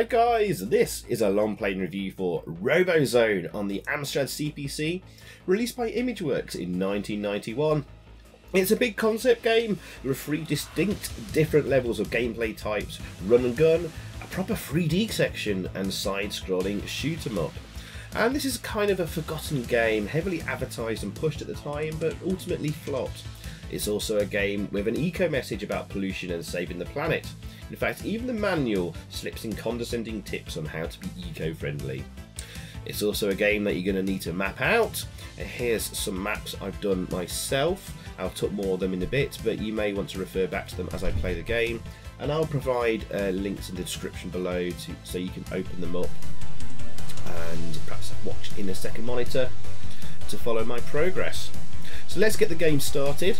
Alright guys, this is a long playing review for Robozone on the Amstrad CPC, released by Image Works in 1991. It's a big concept game with three distinct different levels of gameplay types, run and gun, a proper 3D section and side-scrolling shoot 'em up. And this is kind of a forgotten game, heavily advertised and pushed at the time, but ultimately flopped. It's also a game with an eco message about pollution and saving the planet. In fact, even the manual slips in condescending tips on how to be eco-friendly. It's also a game that you're going to need to map out. Here's some maps I've done myself. I'll talk more of them in a bit, but you may want to refer back to them as I play the game. And I'll provide uh, links in the description below to, so you can open them up and perhaps watch in a second monitor to follow my progress. So let's get the game started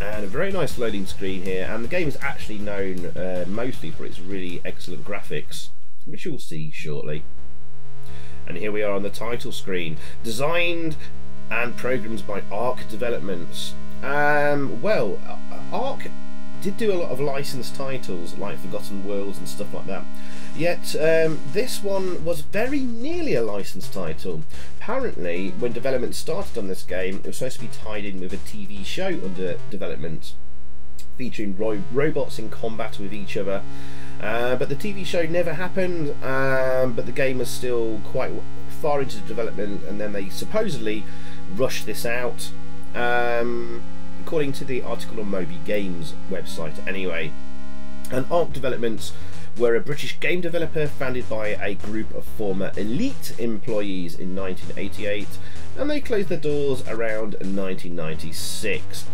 and a very nice loading screen here and the game is actually known uh, mostly for its really excellent graphics which you'll see shortly. And here we are on the title screen designed and programmed by Arc Developments. Um, well Arc did do a lot of licensed titles like Forgotten Worlds and stuff like that Yet um, this one was very nearly a licensed title. Apparently, when development started on this game, it was supposed to be tied in with a TV show under development, featuring ro robots in combat with each other. Uh, but the TV show never happened, um, but the game was still quite far into development, and then they supposedly rushed this out. Um, according to the article on Moby Games website, anyway. And Arc Developments were a British game developer founded by a group of former Elite employees in 1988 and they closed their doors around 1996.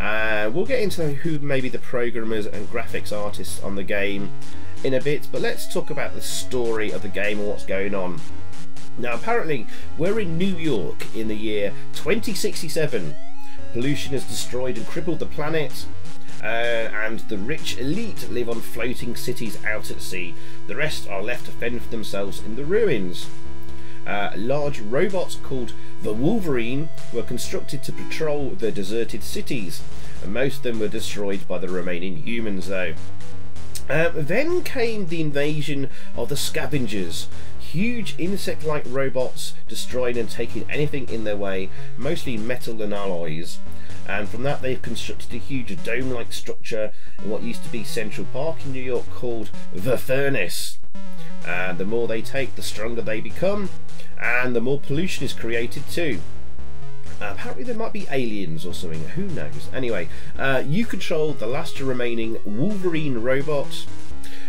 Uh, we'll get into who may be the programmers and graphics artists on the game in a bit, but let's talk about the story of the game and what's going on. Now, apparently, we're in New York in the year 2067. Pollution has destroyed and crippled the planet, uh, and the rich elite live on floating cities out at sea. The rest are left to fend for themselves in the ruins. Uh, large robots called the Wolverine were constructed to patrol the deserted cities, and most of them were destroyed by the remaining humans though. Uh, then came the invasion of the scavengers, huge insect-like robots destroying and taking anything in their way, mostly metal and alloys and from that they've constructed a huge dome-like structure in what used to be Central Park in New York called the Furnace. And the more they take, the stronger they become, and the more pollution is created too. Uh, apparently there might be aliens or something, who knows. Anyway, uh, you control the last remaining Wolverine robot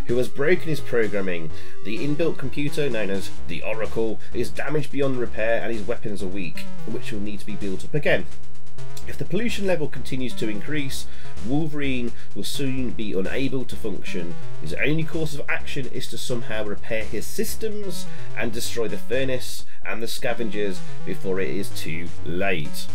who has broken his programming. The inbuilt computer, known as the Oracle, is damaged beyond repair and his weapons are weak, which will need to be built up again. If the pollution level continues to increase, Wolverine will soon be unable to function. His only course of action is to somehow repair his systems and destroy the furnace and the scavengers before it is too late.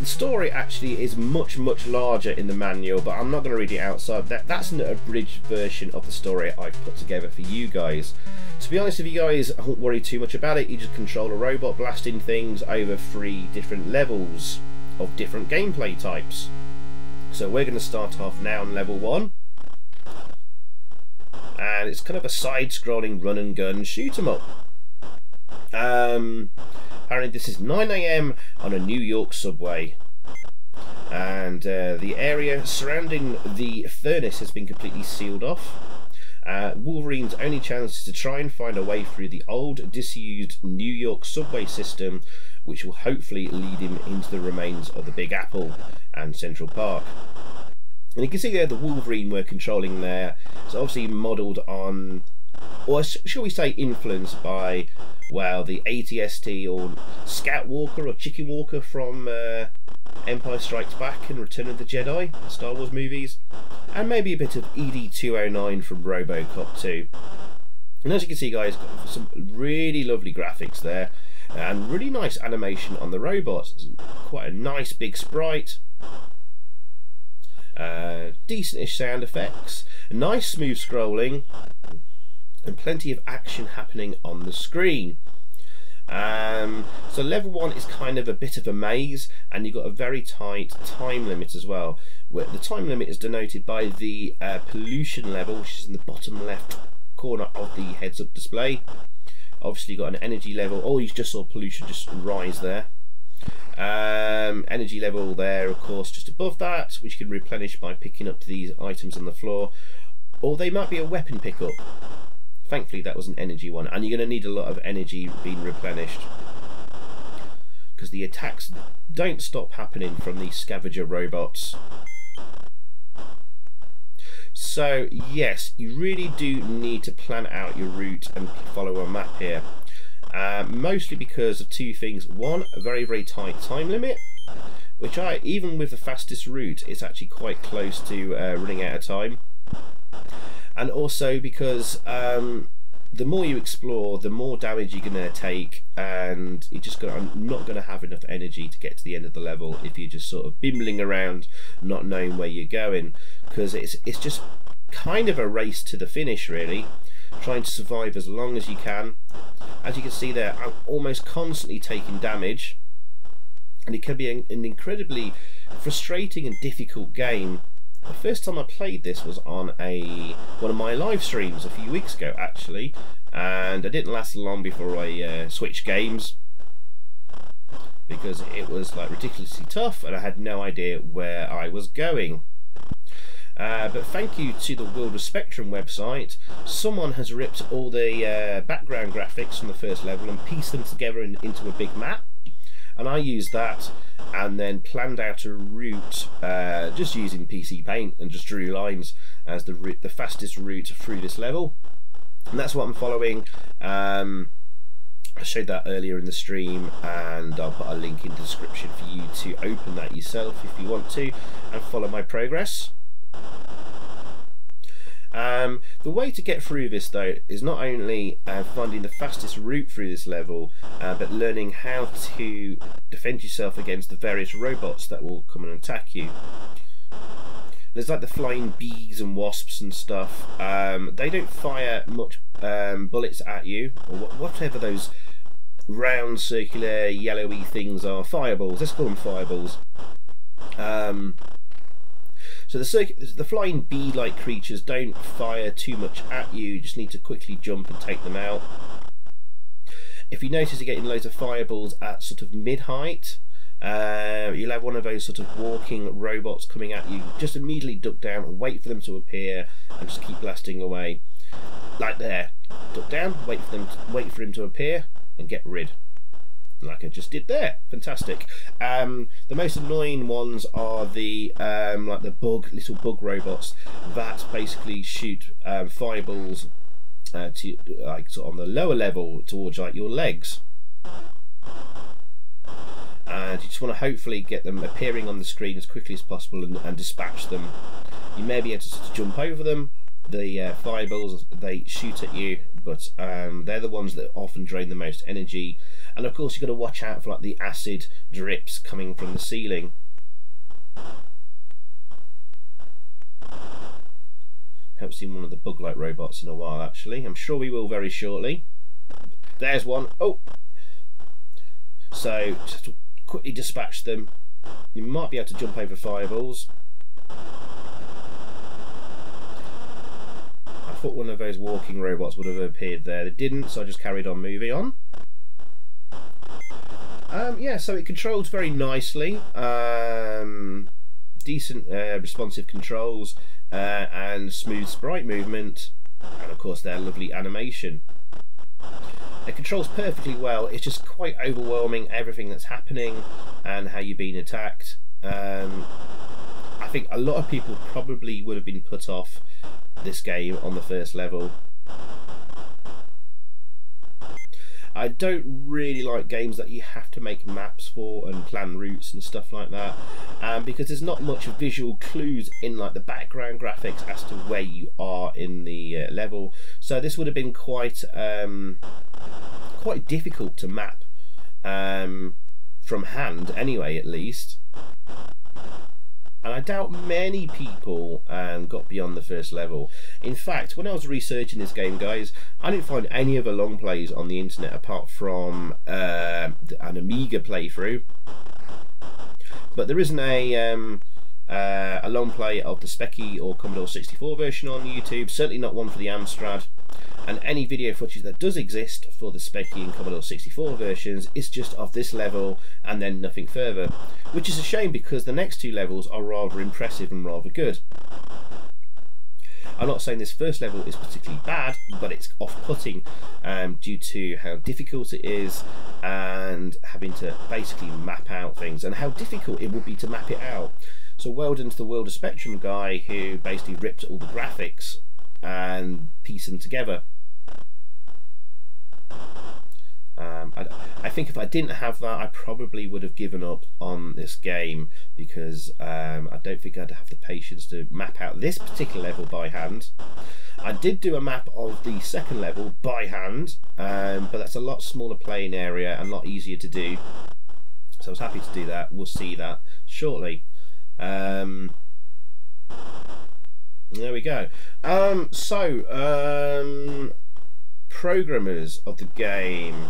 The, story actually is much, much larger in the manual, but I'm not going to read it outside. That, that's an abridged version of the story I've put together for you guys. To be honest with you guys, I won't worry too much about it. You just control a robot blasting things over three different levels of different gameplay types. So we're going to start off now on level one. And it's kind of a side-scrolling run and gun shoot 'em up. Um, apparently this is 9am on a New York subway. And uh, the area surrounding the furnace has been completely sealed off. Uh, Wolverine's only chance is to try and find a way through the old, disused New York subway system, which will hopefully lead him into the remains of the Big Apple and Central Park. And you can see there the Wolverine we're controlling there. It's obviously modelled on, or shall we say, influenced by, well, the ATST or Scout Walker or Chicken Walker from uh, Empire Strikes Back and Return of the Jedi, the Star Wars movies, and maybe a bit of ED209 from Robocop 2. And as you can see, guys, some really lovely graphics there, and really nice animation on the robots. Quite a nice big sprite, uh, decentish sound effects, nice smooth scrolling, and plenty of action happening on the screen. Um, so level one is kind of a bit of a maze, and you've got a very tight time limit as well. Where the time limit is denoted by the uh, pollution level, which is in the bottom left corner of the heads-up display. Obviously, you've got an energy level. Oh, you just saw pollution just rise there. Um, energy level there, of course, just above that, which you can replenish by picking up these items on the floor. Or they might be a weapon pickup. Thankfully, that was an energy one, and you're going to need a lot of energy being replenished because the attacks don't stop happening from these scavenger robots. So yes, you really do need to plan out your route and follow a map here. Uh, mostly because of two things. One, a very, very tight time limit, which I, even with the fastest route, it's actually quite close to uh, running out of time. And also because um, the more you explore, the more damage you're going to take, and you're just gonna, not going to have enough energy to get to the end of the level if you're just sort of bimbling around, not knowing where you're going, because it's it's just kind of a race to the finish, really, trying to survive as long as you can. As you can see there, I'm almost constantly taking damage, and it can be an, an incredibly frustrating and difficult game the first time I played this was on a one of my live streams a few weeks ago, actually, and I didn't last long before I uh, switched games because it was like ridiculously tough, and I had no idea where I was going. Uh, but thank you to the World of Spectrum website. Someone has ripped all the uh, background graphics from the first level and pieced them together in, into a big map and I used that and then planned out a route uh, just using PC Paint and just drew lines as the the fastest route through this level, and that's what I'm following. Um, I showed that earlier in the stream, and I'll put a link in the description for you to open that yourself if you want to and follow my progress. Um, the way to get through this though is not only uh, finding the fastest route through this level, uh, but learning how to defend yourself against the various robots that will come and attack you. There's like the flying bees and wasps and stuff. Um, they don't fire much um, bullets at you, or whatever those round, circular, yellowy things are. Fireballs. Let's call them fireballs. Um, so the, the flying bee-like creatures don't fire too much at you, you just need to quickly jump and take them out. If you notice you're getting loads of fireballs at sort of mid-height, uh, you'll have one of those sort of walking robots coming at you. Just immediately duck down and wait for them to appear and just keep blasting away. Like there. Duck down, wait for them to, wait for him to appear and get rid like I just did there. Fantastic. Um, the most annoying ones are the um, like the bug little bug robots that basically shoot um, fireballs uh, to like sort of on the lower level towards like your legs. And you just want to hopefully get them appearing on the screen as quickly as possible and, and dispatch them. You may be able to jump over them. The uh, fireballs they shoot at you, but um, they're the ones that often drain the most energy and of course, you've got to watch out for like the acid drips coming from the ceiling. Haven't seen one of the bug-like robots in a while, actually. I'm sure we will very shortly. There's one. Oh! So, just quickly dispatch them. You might be able to jump over fireballs. I thought one of those walking robots would have appeared there. They didn't, so I just carried on moving on. Um, yeah, so it controls very nicely. Um, decent uh, responsive controls uh, and smooth sprite movement, and of course their lovely animation. It controls perfectly well. It's just quite overwhelming everything that's happening and how you're being attacked. Um, I think a lot of people probably would have been put off this game on the first level I don't really like games that you have to make maps for and plan routes and stuff like that, um, because there's not much visual clues in like the background graphics as to where you are in the uh, level. So this would have been quite um, quite difficult to map um, from hand, anyway, at least. And I doubt many people um, got beyond the first level. In fact, when I was researching this game, guys, I didn't find any other long plays on the internet apart from uh, an Amiga playthrough. But there isn't a um, uh, a long play of the Speccy or Commodore 64 version on YouTube, certainly not one for the Amstrad. And any video footage that does exist for the Speccy and Commodore 64 versions is just of this level and then nothing further. Which is a shame because the next two levels are rather impressive and rather good. I'm not saying this first level is particularly bad, but it's off-putting um, due to how difficult it is and having to basically map out things and how difficult it would be to map it out. So well done to the World of Spectrum guy who basically ripped all the graphics and piece them together. Um, I, I, think if I didn't have that, I probably would have given up on this game because um, I don't think I'd have the patience to map out this particular level by hand. I did do a map of the second level by hand, um, but that's a lot smaller playing area and a lot easier to do. So I was happy to do that. We'll see that shortly. Um, there we go. Um, so, um, programmers of the game.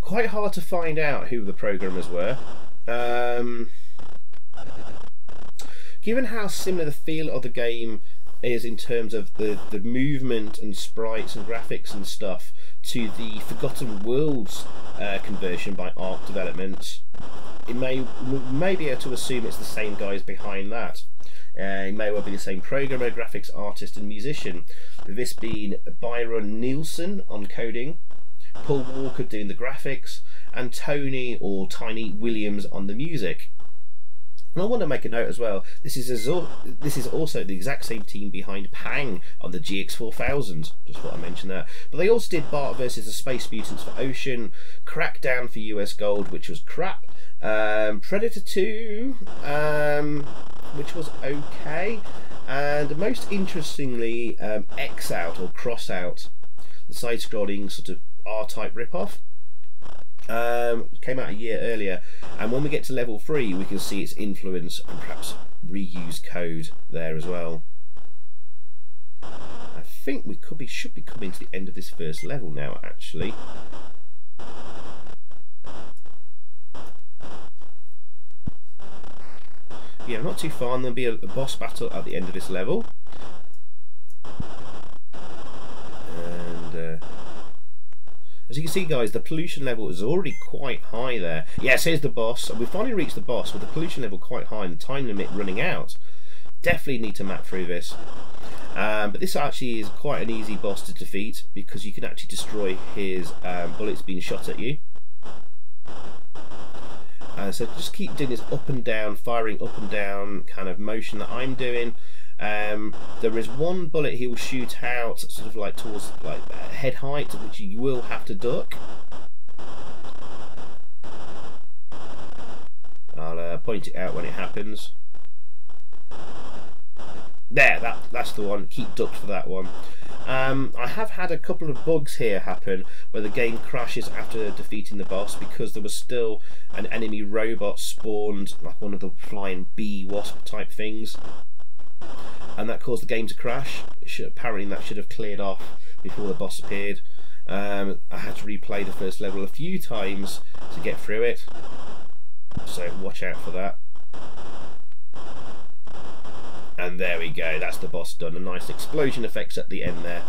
Quite hard to find out who the programmers were. Um, given how similar the feel of the game is in terms of the, the movement and sprites and graphics and stuff to the Forgotten Worlds uh, conversion by Arc Developments, it may may be able to assume it's the same guys behind that. Uh, it may well be the same programmer, graphics artist, and musician. This being Byron Nielsen on coding, Paul Walker doing the graphics, and Tony or Tiny Williams on the music. And I want to make a note as well. This is this is also the exact same team behind Pang on the GX4000. Just thought I mention that. But they also did Bart versus the Space Mutants for Ocean, Crackdown for US Gold, which was crap, um, Predator 2, um, which was okay, and most interestingly, um, X Out or Cross Out, the side-scrolling sort of R-type rip-off. Um, came out a year earlier, and when we get to level three, we can see its influence and perhaps reuse code there as well. I think we could be should be coming to the end of this first level now, actually. Yeah, not too far, and there'll be a, a boss battle at the end of this level. And uh, as you can see, guys, the pollution level is already quite high there. Yes, here's the boss. And We finally reached the boss with the pollution level quite high and the time limit running out. Definitely need to map through this. Um, but this actually is quite an easy boss to defeat because you can actually destroy his um, bullets being shot at you. Uh, so just keep doing this up and down, firing up and down kind of motion that I'm doing. Um, there is one bullet he will shoot out, sort of like towards like head height, which you will have to duck. I'll uh, point it out when it happens. There, that that's the one. Keep ducked for that one. Um, I have had a couple of bugs here happen where the game crashes after defeating the boss because there was still an enemy robot spawned, like one of the flying bee wasp type things, and that caused the game to crash. Should, apparently, that should have cleared off before the boss appeared. Um, I had to replay the first level a few times to get through it, so watch out for that. And there we go, that's the boss done. A nice explosion effects at the end there.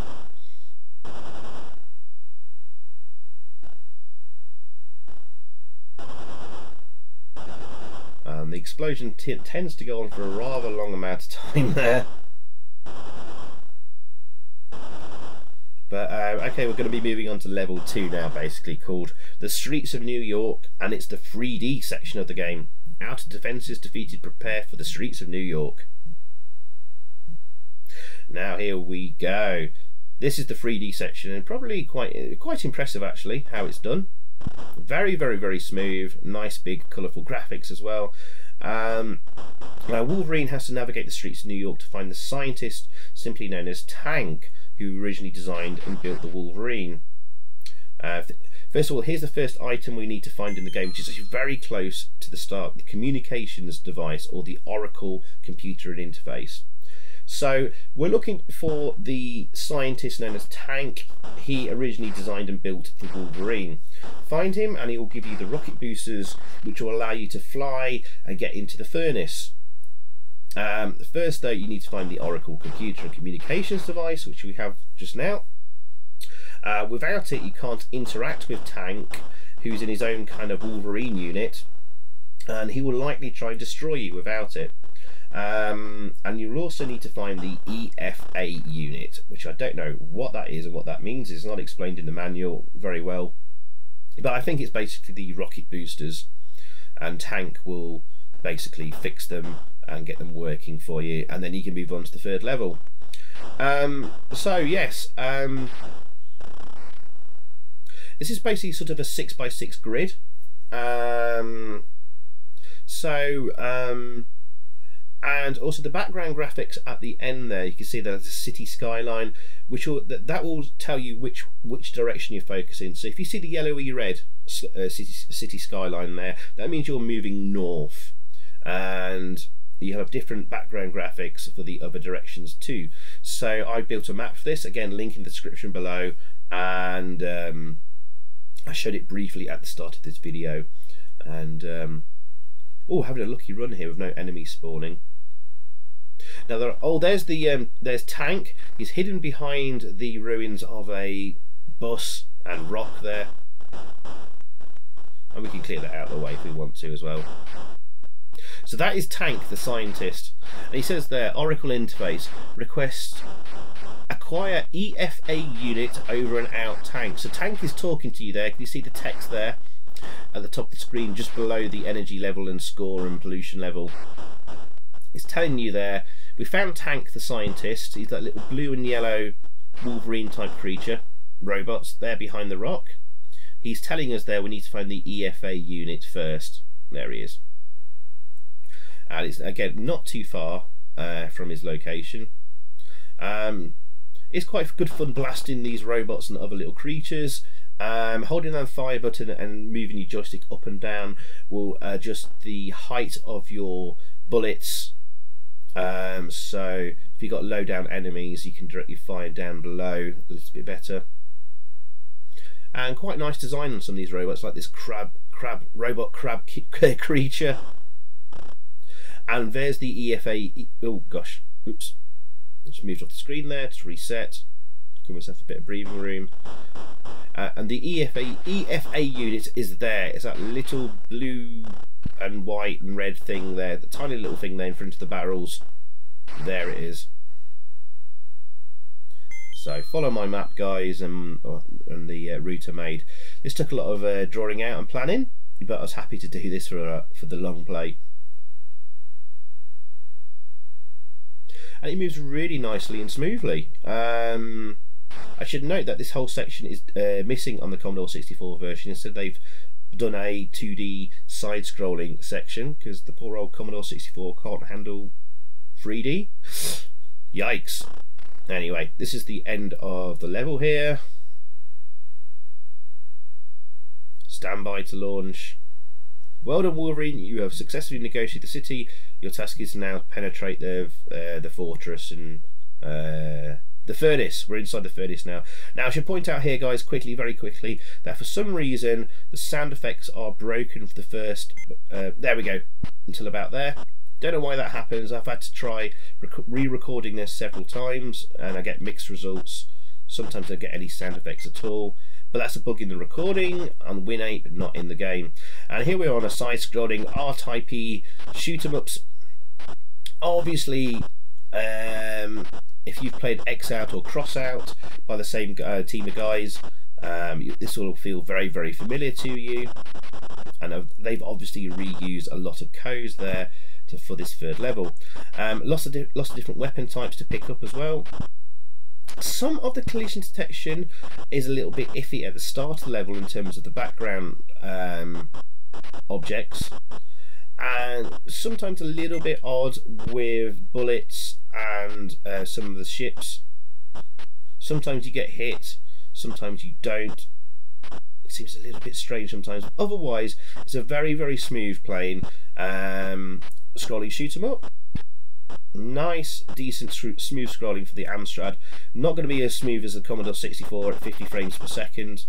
Um, the explosion tends to go on for a rather long amount of time there. But uh, okay, we're going to be moving on to level 2 now, basically, called The Streets of New York, and it's the 3D section of the game. Outer defences defeated, prepare for the streets of New York. Now here we go. This is the 3D section and probably quite quite impressive actually how it's done. Very very very smooth, nice big colourful graphics as well. Um, now Wolverine has to navigate the streets of New York to find the scientist simply known as Tank who originally designed and built the Wolverine. Uh, first of all, here's the first item we need to find in the game, which is actually very close to the start the communications device or the Oracle computer and interface. So we're looking for the scientist known as Tank. He originally designed and built the Wolverine. Find him and he will give you the rocket boosters which will allow you to fly and get into the furnace. Um, first though you need to find the Oracle computer and communications device which we have just now. Uh, without it you can't interact with Tank who's in his own kind of Wolverine unit and he will likely try and destroy you without it. Um, and you'll also need to find the EFA unit, which I don't know what that is and what that means. It's not explained in the manual very well. But I think it's basically the rocket boosters, and Tank will basically fix them and get them working for you, and then you can move on to the third level. Um, so, yes, um, this is basically sort of a 6 by 6 grid. Um, so, um, and also the background graphics at the end there you can see a city skyline which will that, that will tell you which which direction you're focusing. So if you see the yellowy red uh, city, city skyline there that means you're moving north. And you have different background graphics for the other directions too. So I built a map for this again link in the description below. And um, I showed it briefly at the start of this video. And um, oh having a lucky run here with no enemies spawning now there. Are, oh, there's the um, there's Tank. He's hidden behind the ruins of a bus and rock there, and we can clear that out of the way if we want to as well. So that is Tank, the scientist, and he says there Oracle interface request acquire EFA unit over and out tank. So tank is talking to you there. Can you see the text there at the top of the screen, just below the energy level and score and pollution level? It's telling you there we found Tank the scientist. He's that little blue and yellow Wolverine type creature. Robots there behind the rock. He's telling us there we need to find the EFA unit first. There he is. And it's again not too far uh, from his location. Um, it's quite good fun blasting these robots and other little creatures. Um, holding down the fire button and moving your joystick up and down will adjust the height of your bullets um, so if you've got low down enemies, you can directly fire down below a little bit better. And quite nice design on some of these robots, like this crab, crab, robot crab creature. And there's the EFA. Oh gosh, oops. Just moved off the screen there to reset. Give myself a bit of breathing room. Uh, and the EFA EFA unit is there. It's that little blue and white and red thing there, the tiny little thing there in front of the barrels. There it is. So follow my map, guys, and, uh, and the uh, route I made. This took a lot of uh, drawing out and planning, but I was happy to do this for uh, for the long play. And it moves really nicely and smoothly. Um, I should note that this whole section is uh, missing on the Commodore 64 version. Instead, they've done a 2D side-scrolling section because the poor old Commodore 64 can't handle 3D. Yikes. Anyway, this is the end of the level here. Standby to launch. Well done, Wolverine. You have successfully negotiated the city. Your task is now penetrate the uh, the fortress and uh, the furnace. We're inside the furnace now. Now, I should point out here, guys, quickly, very quickly, that for some reason the sound effects are broken for the first. Uh, there we go, until about there. Don't know why that happens. I've had to try re-recording this several times, and I get mixed results. Sometimes I don't get any sound effects at all. But that's a bug in the recording on WinAPE, not in the game. And here we are on a side-scrolling R-Type shoot 'em ups. Obviously, um, if you've played X Out or Cross Out by the same uh, team of guys, um, this will feel very, very familiar to you. And uh, they've obviously reused a lot of codes there to, for this third level. Um, lots, of lots of different weapon types to pick up as well. Some of the collision detection is a little bit iffy at the start of the level in terms of the background um, objects, and sometimes a little bit odd with bullets and uh, some of the ships. Sometimes you get hit, sometimes you don't. it seems a little bit strange sometimes. Otherwise, it's a very, very smooth plane. Um, scrolling shoot 'em up. Nice, decent, smooth scrolling for the Amstrad. Not going to be as smooth as the Commodore 64 at 50 frames per second,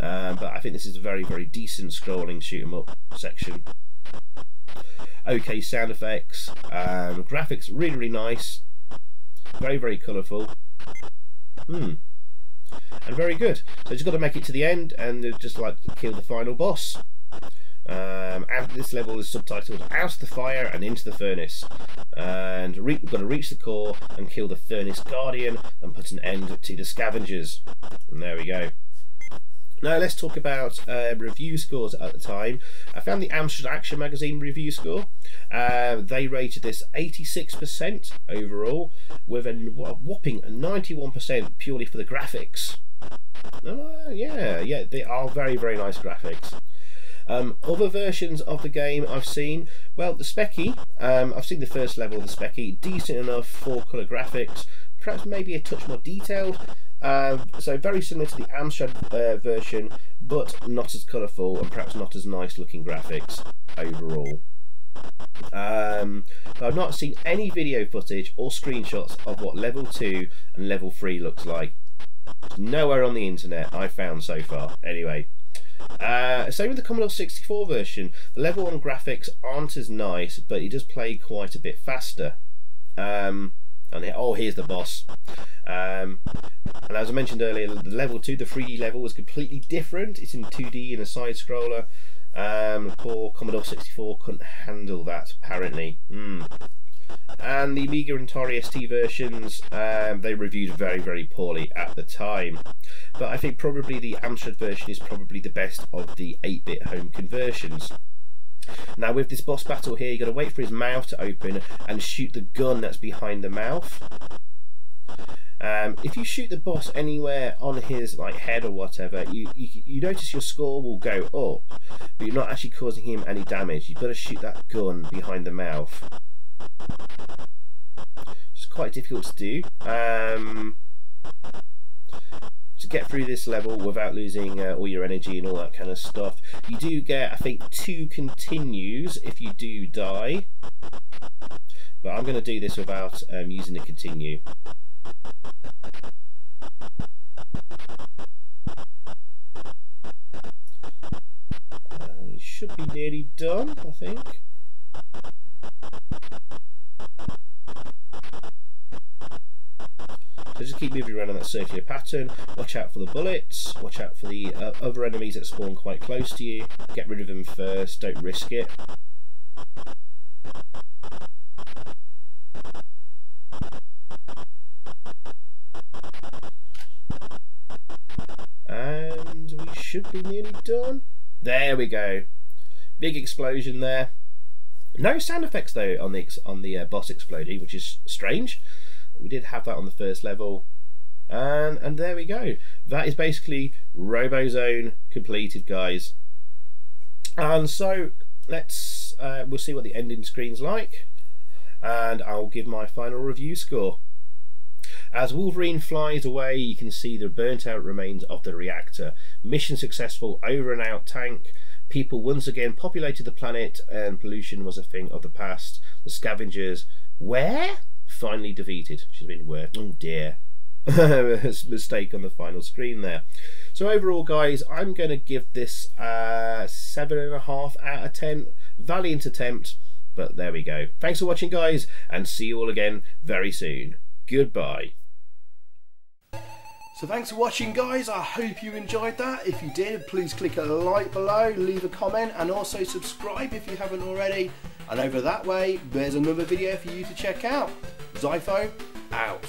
um, but I think this is a very, very decent scrolling shoot 'em up section. Okay, sound effects, um, graphics really, really nice, very, very colourful. Hmm and very good. So just got to make it to the end and just like kill the final boss. Um, and this level is subtitled Out the Fire and Into the Furnace. And we've got to reach the core and kill the Furnace Guardian and put an end to the scavengers. And there we go. Now let's talk about uh, review scores at the time. I found the Amstrad Action Magazine review score. Uh, they rated this 86% overall, with a whopping 91% purely for the graphics. Uh, yeah, yeah, they are very, very nice graphics. Um, other versions of the game I've seen, well, the Speccy, um, I've seen the first level of the Speccy, decent enough for colour graphics, perhaps maybe a touch more detailed. Uh, so very similar to the Amstrad uh, version, but not as colourful and perhaps not as nice looking graphics overall. Um, I've not seen any video footage or screenshots of what level 2 and level 3 looks like. Nowhere on the internet I've found so far. Anyway, uh, same with the Commodore 64 version. The level 1 graphics aren't as nice, but it does play quite a bit faster. Um, and oh, here's the boss. Um, and as I mentioned earlier, the level 2, the 3D level, was completely different. It's in 2D in a side scroller. Um, poor Commodore 64 couldn't handle that, apparently. Mm. And the Amiga and Atari ST versions, um, they reviewed very, very poorly at the time. But I think probably the Amstrad version is probably the best of the 8 bit home conversions. Now with this boss battle here, you got to wait for his mouth to open and shoot the gun that's behind the mouth. Um, if you shoot the boss anywhere on his like head or whatever, you, you, you notice your score will go up, but you're not actually causing him any damage. You've got to shoot that gun behind the mouth. It's quite difficult to do. Um, to get through this level without losing uh, all your energy and all that kind of stuff. You do get, I think, two continues if you do die. But I'm going to do this without um, using the continue. Uh, you should be nearly done, I think. So just keep moving around in that circular pattern. Watch out for the bullets. Watch out for the uh, other enemies that spawn quite close to you. Get rid of them first. Don't risk it. And we should be nearly done. There we go. Big explosion there. No sound effects though on the on the uh, boss exploding, which is strange. We did have that on the first level. And and there we go. That is basically Robozone completed, guys. And so let's uh, we'll see what the ending screen's like, and I'll give my final review score. As Wolverine flies away, you can see the burnt out remains of the reactor. Mission successful, over and out tank. People once again populated the planet, and pollution was a thing of the past. The scavengers, where? Finally defeated. She's been worked. Oh dear. mistake on the final screen there. So overall, guys, I'm going to give this uh, seven and a half out of ten. Valiant attempt, but there we go. Thanks for watching, guys, and see you all again very soon. Goodbye. So thanks for watching guys, I hope you enjoyed that. If you did, please click a like below, leave a comment and also subscribe if you haven't already. And over that way, there's another video for you to check out. Xyphoe, out.